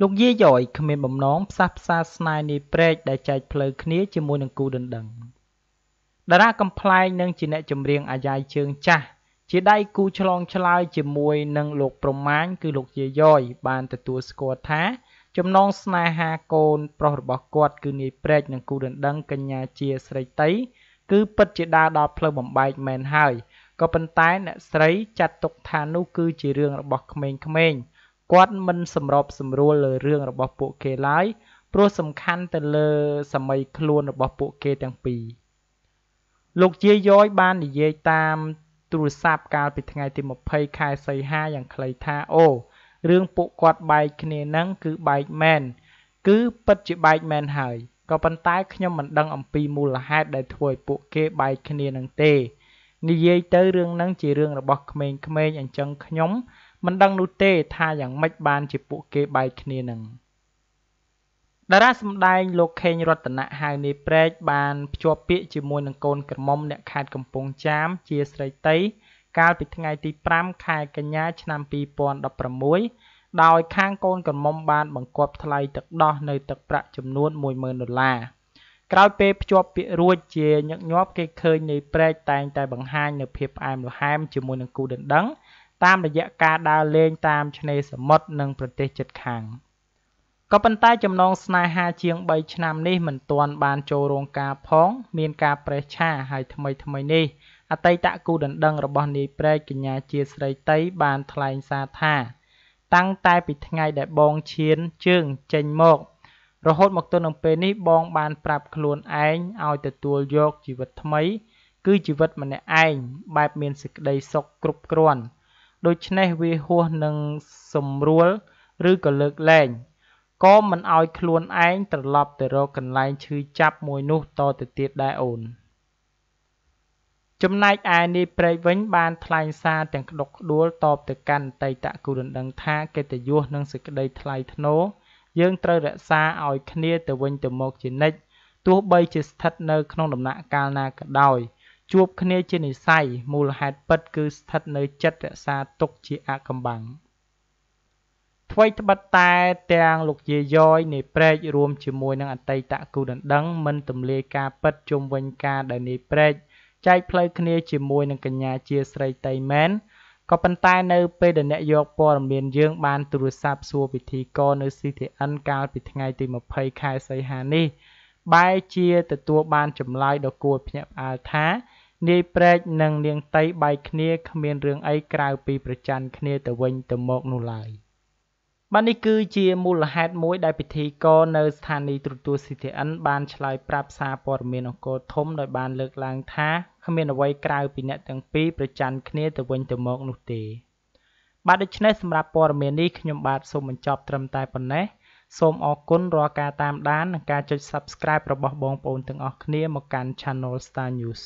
លោកយាយយ៉យគ្មានបំណងផ្សះផ្សាស្នេហ៍នាយព្រែកដែលចែកផ្លូវគ្នាជាមួយនឹងគូដណ្ដឹងតារាកំ pl ែងនឹងជាអ្នកចម្រៀងអាយ៉ៃជើងចាស់ជាដៃគូឆ្លងឆ្លើយជាមួយនឹងលោកប្រមាញគឺលោកយាយយ៉យបានទទួលស្គាល់ថា ចំណងស្នេហាកូនប្រុសរបស់គាត់គឺនាយព្រែកនិងគូដណ្ដឹងកញ្ញាជាស្រីតីគឺពិតជាដើរដល់ផ្លូវបំបែកមែនហើយក៏ប៉ុន្តែអ្នកស្រីចាត់ទុកថានោះគឺជារឿងរបស់ក្មេងៗ គាត់មិនសម្របសម្រួលលើរឿងរបស់ពួកគេឡើយ ព្រោះសំខាន់ទៅលើសម័យខ្លួនរបស់ពួកគេទាំងពីរលោកជាយ៉យបាននិយាយតាមទូរស័ព្ទកាលពីថ្ងៃទី20ខែសីហាយ៉ាងខ្លីថាអូរឿងពួកគាត់បែកគ្នានឹងគឺបែកមែនគឺពិតជាបែកមែនហើយក៏ប៉ុន្តែខ្ញុំមិនដឹងអំពីមូលហេតុដែលធ្វើឲ្យពួកគេបែកគ្នានឹងទេនិយាយទៅរឿងហ្នឹងជារឿងរបស់ក្មេងៗអញ្ចឹងខ្ញុំ មិនដឹងនោះទេថាយ៉ាងម៉េចបានជាពួកគេបែកគ្នានឹងតារាសម្ដែងលោកខេងរតនៈហៅនាយព្រែកបានភ្ជាប់ពាក្យជាមួយនឹងកូនក្រមុំអ្នកខេត្តកំពង់ចាមជាស្រីតីកាលពីថ្ងៃទី5ខែកញ្ញាឆ្នាំ2016ដោយខាងកូនក្រមុំបានបង្គាប់ថ្លៃទឹកដោះនៅទឹកប្រាក់ចំនួន10000ដុល្លារក្រោយពេលភ្ជាប់ពាក្យរួចជាញឹកញាប់គេឃើញនាយព្រែកតែងតែបង្ហាញនៅភាពផ្អែមល្ហែមជាមួយនឹងគូដណ្ដឹង តាមរយៈការដើរលេងតាមឆ្នេរសមុទ្រនិងប្រទេសជិតខាងក៏ប៉ុន្តែចំណងស្នេហាជាង3ឆ្នាំនេះមិនទាន់បានចូលរោងការផង មានការប្រេះឆាហើយថ្មីថ្មីនេះអតីតគូដណ្ដឹងរបស់នាយព្រែកកញ្ញាជាស្រីតីបានថ្លែងសារថា តាំងតែពីថ្ងៃដែលបងឈានជើងចេញមក រហូតមកទល់នឹងពេលនេះបងបានប្រាប់ខ្លួនឯងឲ្យទទួលយកជីវិតថ្មី គឺជីវិតម្នាក់ឯងបែបមានសេចក្តីសុខគ្រប់គ្រាន់ ដូច្នេះវាហួសនឹងសម្រួល ឬក៏លើកលែង ក៏មិនឲ្យខ្លួនឯងត្រឡប់ទៅរកកន្លែងឈឺចាប់មួយនោះតទៅទៀតដែរអូនចំណែកឯនាយព្រែកវិញបានថ្លែងសារទាំងក្តុកក្តួលតបទៅកាន់អតីតគូរណ្ដឹងថាកិត្តិយសនិងសេចក្តីថ្លៃថ្នូរយើងត្រូវរក្សាឲ្យគ្នាទៅវិញទៅមកជានិច្ចទោះបីជាស្ថិតនៅក្នុងដំណាក់កាលណាក៏ដោយ ជួបគ្នាជានិស្ស័យ មូលហេតុពិតគឺស្ថិតនៅចិត្តរក្សាទុកជាអាកំបាំងថ្វីត្បិតតែទាំងលោកយាយយ៉យនាយព្រែករួមជាមួយនឹងអតីតគូដណ្ដឹង មិនទម្លាយការពិតជុំវិញការដែលនាយព្រែកចែកផ្លូវគ្នាជាមួយនឹងកញ្ញាជាស្រីតីមែនក៏ប៉ុន្តែនៅពេលដែលអ្នកយកព័ត៌មានយើងបានទូរស័ព្ទសួរពិធីករនៅ CTN កាលពីថ្ងៃទី20ខែសីហានេះ បែរជាទទួលបានចម្លើយដ៏គួរភ្ញាក់ផ្អើលថា នាយព្រែកនិងនាងតីបែកគ្នាគ្មានរឿងអីក្រៅពីប្រច័ណ្ឌគ្នាទៅវិញទៅមកនោះឡើយបាទនេះគឺជាមូលហេតុមួយដែលពិធីករនៅស្ថានីយ៍ទូរទស្សន៍ CTN បានឆ្លើយប្រាប់សារព័ត៌មានអង្គរធំដោយបានលើកឡើងថាគ្មានអ្វីក្រៅពីអ្នកទាំងពីរប្រច័ណ្ឌគ្នាទៅវិញទៅមកនោះទេបាទដូច្នេះសម្រាប់ព័ត៌មាននេះខ្ញុំបាទសូមបញ្ចប់ត្រឹមតែប៉ុណ្ណេះ សូមអរគុណរាល់ការតាមដាន និងការចុច Subscribe របស់បងប្អូនទាំងអស់គ្នាមកកាន់ Channel Star News